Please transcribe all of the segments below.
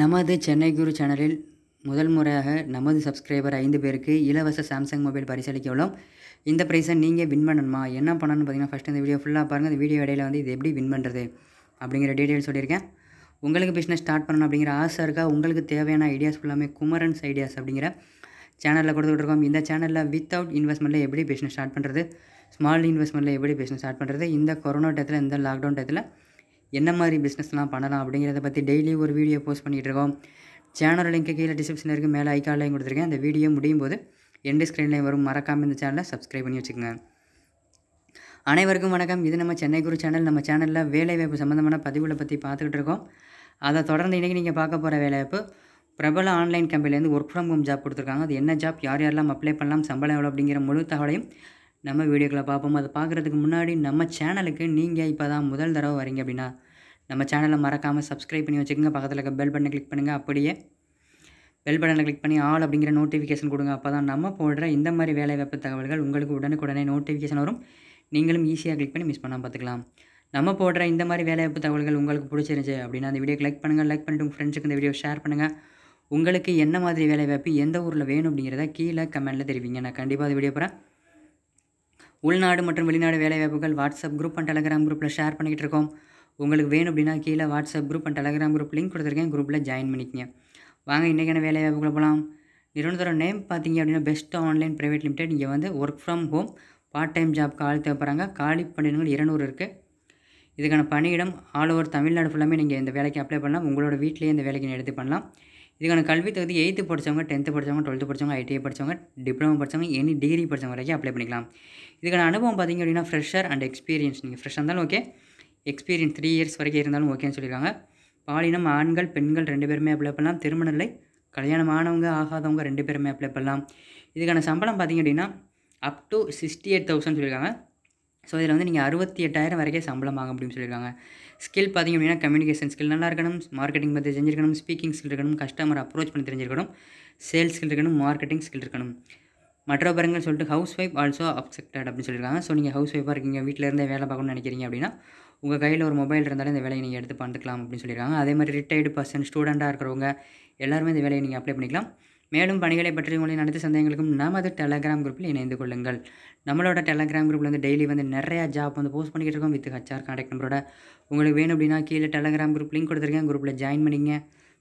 நமது சென்னை குரு சேனலில் முதல் முறையாக நமது சப்ஸ்கிரைபர் ஐந்து பேருக்கு இலவச சாம்சங் மொபைல் பரிசளிக்க உள்ளோம் இந்த ப்ரைஸை நீங்கள் வின் பண்ணணுமா? என்ன பண்ணணும்னு பார்த்தீங்கன்னா ஃபஸ்ட் இந்த வீடியோ ஃபுல்லாக பாருங்கள் இந்த வீடியோ இடையில வந்து இது எப்படி வின் பண்ணுறது அப்படிங்கிற டீட்டெயில் சொல்லியிருக்கேன். உங்களுக்கு பிஸ்னஸ் ஸ்டார்ட் பண்ணணும் அப்படிங்கிற ஆசை இருக்கா? உங்களுக்கு தேவையான ஐடியாஸ் ஃபுல்லாமே குமரன்ஸ் ஐடியாஸ் அப்படிங்கிற சேனலில் கொடுத்துட்ருக்கோம். இந்த சேனலில் வித்தவுட் இன்வெஸ்ட்மெண்ட்டில் எப்படி பிஸ்னஸ் ஸ்டார்ட் பண்ணுறது ஸ்மால் இன்வெஸ்ட்மெண்ட்டில் எப்படி பிஸ்னஸ் ஸ்டார்ட் பண்ணுறது இந்த கொரோனா டயத்தில் இந்த லாக்டவுன் டயத்தில் என்ன மாதிரி பிஸ்னஸ்லாம் பண்ணலாம் அப்படிங்கிறத பற்றி டெய்லி ஒரு வீடியோ போஸ்ட் பண்ணிகிட்டு இருக்கோம். சேனல் லிங்க்கு கீழே டிஸ்கிரிப்ஷன் இருக்குது மேலே ஐக்காலையும் கொடுத்துருக்கேன். அந்த வீடியோ முடியும் போது எண்டு ஸ்க்ரீன்லேயும் வரும். மறக்காமல் இந்த சேனலை சப்ஸ்கிரைப் பண்ணி வச்சுக்கோங்க. அனைவருக்கும் வணக்கம். இது நம்ம சென்னை குரு சேனல் நம்ம சேனலில் வேலைவாய்ப்பு சம்மந்தமான பதிவுகளை பற்றி பார்த்துக்கிட்டு இருக்கோம். அதை தொடர்ந்து இன்றைக்கி நீங்கள் பார்க்க போகிற வேலைவாய்ப்பு பிரபல ஆன்லைன் கம்பெனிலேருந்து ஒர்க் ஃப்ரம் ஹோம் ஜாப் கொடுத்துருக்காங்க. அது என்ன ஜாப் யார் யாரெல்லாம் அப்ளை பண்ணலாம்? சம்பளம் எவ்வளோ அப்படிங்கிற முழு தகவலையும் நம்ம வீடியோக்களை பார்ப்போம். அதை பார்க்குறதுக்கு முன்னாடி நம்ம சேனலுக்கு நீங்கள் இப்போ தான் முதல் தடவை வரீங்க அப்படின்னா நம்ம சேனலை மறக்காமல் சப்ஸ்கிரைப் பண்ணி வச்சுக்கோங்க. பக்கத்தில் இருக்க பெல் பட்டனை கிளிக் பண்ணுங்கள் அப்படியே பெல் பட்டனை கிளிக் பண்ணி ஆல் அப்படிங்கிற நோட்டிஃபிகேஷன் கொடுங்க. அப்போ தான் நம்ம போடுற இந்த மாதிரி வேலைவாய்ப்பு தகவல்கள் உங்களுக்கு உடனுக்குடனே நோட்டிஃபிகேஷன் வரும். நீங்களும் ஈஸியாக கிளிக் பண்ணி மிஸ் பண்ணாமல் பார்த்துக்கலாம். நம்ம போடுற இந்த மாதிரி வேலைவாய்ப்பு தகவல்கள் உங்களுக்கு பிடிச்சிருந்துச்சு அப்படின்னா அந்த வீடியோ லைக் பண்ணுங்கள் லைக் பண்ணிட்டு உங்கள் ஃப்ரெண்ட்ஸுக்கு இந்த வீடியோ ஷேர் பண்ணுங்கள் உங்களுக்கு என்ன மாதிரி வேலைவாய்ப்பு எந்த ஊரில் வேணும் அப்படிங்கிறத கீழே கமெண்ட்டில் தெரிவிங்க. நான் கண்டிப்பாக அந்த வீடியோ போகிறேன் உள்நாடு மற்றும் வெளிநாடு வேலைவாய்ப்புகள் வாட்ஸ்அப் குரூப் அண்ட் டெலகிராம் குரூப்பில் ஷேர் பண்ணிக்கிட்டு இருக்கோம். உங்களுக்கு வேணும் அப்படின்னா கீழே WhatsApp group and Telegram group link கொடுத்துருக்கேன். குரூப்பில் ஜாயின் பண்ணிக்கங்க. வாங்க இன்றைக்கான வேலைவாய்ப்புகளை போகலாம் நிறுவனத்தோட நேம் பார்த்தீங்க அப்படின்னா பெஸ்ட் ஆன்லைன் ப்ரைவேட் லிமிடெட் இங்கே வந்து work from home part time ஜாப்க்கு ஆள் தேவைப்படுறாங்க காலி பணியிடங்கள் இருநூறு இருக்குது இதுக்கான பணியிடம் ஆல் ஓவர் தமிழ்நாடு ஃபுல்லாமே நீங்கள் இந்த வேலைக்கு அப்ளை பண்ணலாம். உங்களோட வீட்டிலேயே இந்த வேலைக்கு எடுத்து பண்ணலாம். இதுக்கான கல்வி தகுதி எயித்து படித்தவங்க டென்த்து படித்தவங்க டுவெல்த்து படித்தவங்க ஐடிஐ படித்தவங்க டிப்ளமோ படித்தவங்க எனி டிகிரி படித்தவங்க வரைக்கும் அப்ளை பண்ணிக்கலாம். இதுக்கான அனுபவம் பார்த்தீங்க அப்படின்னா ஃப்ரெஷர் அண்ட் எக்ஸ்பீரியன்ஸ் நீங்கள் ஃப்ரெஷ்ஷாக இருந்தாலும் ஓகே எக்ஸ்பீரியன்ஸ் த்ரீ இயர்ஸ் வரைக்கும் இருந்தாலும் ஓகேன்னு சொல்லியிருக்காங்க பாலினம் ஆண்கள் பெண்கள் ரெண்டு பேருமே அப்ளை பண்ணலாம். திருமண நிலை கல்யாணம் ஆனவங்க ஆகாதவங்க ரெண்டு பேருமே அப்ளை பண்ணலாம். இதுக்கான சம்பளம் பார்த்தீங்க அப்படின்னா up to sixty eight thousand சொல்லியிருக்காங்க ஸோ இதில் வந்து நீங்கள் அறுபத்தி எட்டாயிரம் வரைக்கும் சம்பளம் வாங்க அப்படின்னு சொல்லியிருக்காங்க. ஸ்கில் பார்த்திங்க அப்படின்னா கம்யூனிகேஷன் ஸ்கில் நல்லா இருக்கணும் மார்க்கெட்டிங் பற்றி தெரிஞ்சிருக்கணும் ஸ்பீக்கிங் ஸ்கில் இருக்கணும் கஸ்டமர் அப்ரோச் பண்ணி தெரிஞ்சிருக்கணும் சேல்ஸ் ஸ்கில் இருக்கணும் மார்க்கெட்டிங் ஸ்கில் இருக்கணும். மற்ற பாருங்கள் சொல்லிட்டு ஹவுஸ் ஒய்ஃப் ஆல்சோ அப்செக்டட் அப்படின்னு சொல்லியிருக்காங்க. ஸோ நீங்கள் ஹவுஸ் ஒய்ஃபாக இருக்கீங்க வீட்டில் இருந்தே வேலை பார்க்கணும்னு நினைக்கிறீங்க அப்படின்னா உங்கள் கையில் ஒரு மொபைல் இருந்தாலும் இந்த வேலையை நீங்கள் எடுத்து பார்த்துக்கலாம் அப்படின்னு சொல்லியிருக்காங்க. அதே மாதிரி ரிட்டையர்டு பர்சன் ஸ்டூடெண்ட்டாக இருக்கிறவங்க எல்லாருமே இந்த வேலையை நீங்கள் அப்ளை பண்ணிக்கலாம். மேலும் பணிகளை பற்றி உங்களை அனைத்து சந்தேகங்களுக்கும் நமது டெலகிராம் குரூப்பில் இணைந்து கொள்ளுங்கள். நம்மளோட டெலகிராம் குரூப்பில் வந்து டெய்லி வந்து நிறையா ஜாப் வந்து போஸ்ட் பண்ணிக்கிட்டு இருக்கோம் வித் ஹச்ஆர் கான்டாக்ட் நம்பரோட உங்களுக்கு வேணும் அப்படின்னா கீழே டெலகிராம் குரூப் லிங்க் கொடுத்துருக்கேன். குரூப்பில் ஜாயின் பண்ணிங்க.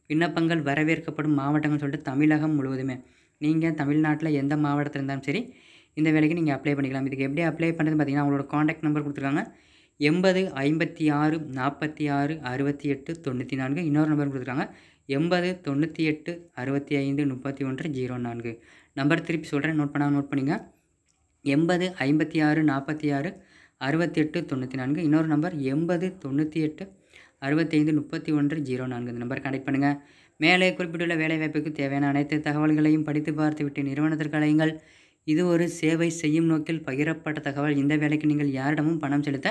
விண்ணப்பங்கள் வரவேற்கப்படும் மாவட்டங்கள் சொல்லிட்டு தமிழகம் முழுவதுமே. நீங்கள் தமிழ்நாட்டில் எந்த மாவட்டத்தில் இருந்தாலும் சரி இந்த வேலைக்கு நீங்கள் அப்ளை பண்ணிக்கலாம். இதுக்கு எப்படி அப்ளை பண்ணுறது பார்த்தீங்கன்னா அவங்களோட காண்டாக்ட் நம்பர் கொடுத்துருக்காங்க. எண்பது ஐம்பத்தி ஆறு நாற்பத்தி ஆறு அறுபத்தி எட்டு தொண்ணூற்றி நான்கு. இன்னொரு நம்பர் கொடுத்துருக்காங்க. எண்பது தொண்ணூற்றி எட்டு அறுபத்தி ஐந்து முப்பத்தி ஒன்று ஜீரோ நான்கு. நம்பர் திருப்பி சொல்கிறேன் நோட் பண்ணால் நோட் பண்ணிங்க. எண்பது ஐம்பத்தி ஆறு நாற்பத்தி ஆறு அறுபத்தி எட்டு தொண்ணூற்றி நான்கு இன்னொரு நம்பர் எண்பது தொண்ணூற்றி எட்டு அறுபத்தைந்து முப்பத்தி ஒன்று ஜீரோ நான்கு. இந்த நம்பர் கனெக்ட் பண்ணுங்கள் மேலே குறிப்பிட்டுள்ள வேலைவாய்ப்புக்கு தேவையான அனைத்து தகவல்களையும் படித்து பார்த்துவிட்டு நிறுவனத்திற்கு அலையுங்கள் இது ஒரு சேவை செய்யும் நோக்கில் பகிரப்பட்ட தகவல். இந்த வேலைக்கு நீங்கள் யாரிடமும் பணம் செலுத்த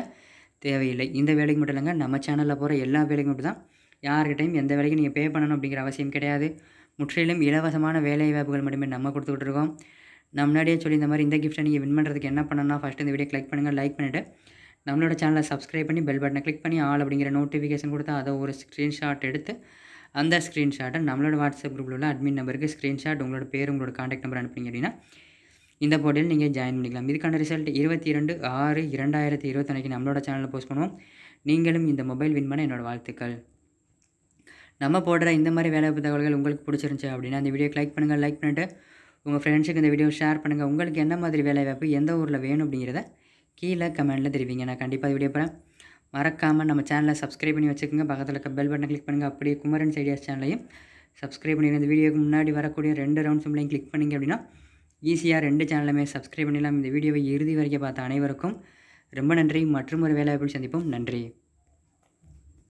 தேவையில்லை. இந்த வேலைக்கு மட்டும் இல்லைங்க நம்ம சேனலில் போகிற எல்லா வேலைக்கும் மட்டும் தான் யார்கிட்டையும் எந்த வேலைக்கும் நீங்கள் பே பண்ணணும் அப்படிங்கிற அவசியம் கிடையாது. முற்றிலும் இலவசமான வேலை வாய்ப்புகள் மட்டுமே நம்ம கொடுத்துக்கிட்டு இருக்கோம். நான் முன்னாடியே சொல்லி இந்த மாதிரி இந்த கிஃப்ட்டை நீங்கள் வின் பண்ணுறதுக்கு என்ன பண்ணணும்னா ஃபஸ்ட்டு இந்த வீடியோ கிளிக் பண்ணுங்கள் லைக் பண்ணிவிட்டு நம்மளோட சேனலை சப்ஸ்கிரைப் பண்ணி பெல் பட்டனை கிளிக் பண்ணி ஆல் அப்படிங்கிற நோட்டிஃபிகேஷன் கொடுத்தா அதை ஒரு ஸ்க்ரீன்ஷாட் எடுத்து அந்த ஸ்க்ரீன்ஷாட்டை நம்மளோட வாட்ஸ்அப் குரூப்பில் உள்ள அட்மின் நம்பருக்கு ஸ்க்ரீன்ஷாட் உங்களோட பேர் உங்களோட காண்டாக்ட் நம்பர் அனுப்புனீங்க அப்படின்னா இந்த போட்டியில் நீங்கள் ஜாயின் பண்ணிக்கலாம். இதுக்கான ரிசல்ட் இருபத்தி இரண்டு ஆறு இரண்டாயிரத்தி இருபத்தொன்னைக்கு நம்மளோட சேனலில் போஸ்ட் பண்ணுவோம். நீங்களும் இந்த மொபைல் வின் பண்ண என்னோடய வாழ்த்துக்கள். நம்ம போடுற இந்த மாதிரி வேலைவாய்ப்பு தகவல்கள் உங்களுக்கு பிடிச்சிருந்துச்சு அப்படின்னா அந்த வீடியோக்கு லைக் பண்ணுங்கள் லைக் பண்ணிவிட்டு உங்கள் ஃப்ரெண்ட்ஸுக்கு இந்த வீடியோ ஷேர் பண்ணுங்கள் உங்களுக்கு என்ன மாதிரி வேலைவாய்ப்பு எந்த ஊரில் வேணும் அப்படிங்கிறத கீழே கமெண்ட்டில் தெரிவிங்க. நான் கண்டிப்பாக வீடியோ போகிறேன் மறக்காமல் நம்ம சேனலை சப்ஸ்கிரைப் பண்ணி வச்சுக்கோங்க. பக்கத்தில் இருக்க பெல் பட்டனை கிளிக் பண்ணுங்கள் அப்படியே குமரன்ஸ் ஐடியாஸ் சேனலையும் சப்ஸ்கிரைப் பண்ணி இந்த வீடியோக்கு முன்னாடி வரக்கூடிய ரெண்டு ரவுண்ட் சிம்லையும் கிளிக் பண்ணிங்க அப்படின்னா ஈஸியாக ரெண்டு சேனலுமே சப்ஸ்கிரைப் பண்ணிடலாம். இந்த வீடியோவை இறுதி வரைக்கும் பார்த்த அனைவருக்கும் ரொம்ப நன்றி. மற்றும் ஒரு வேலைவாய்ப்பில் சந்திப்போம். நன்றி.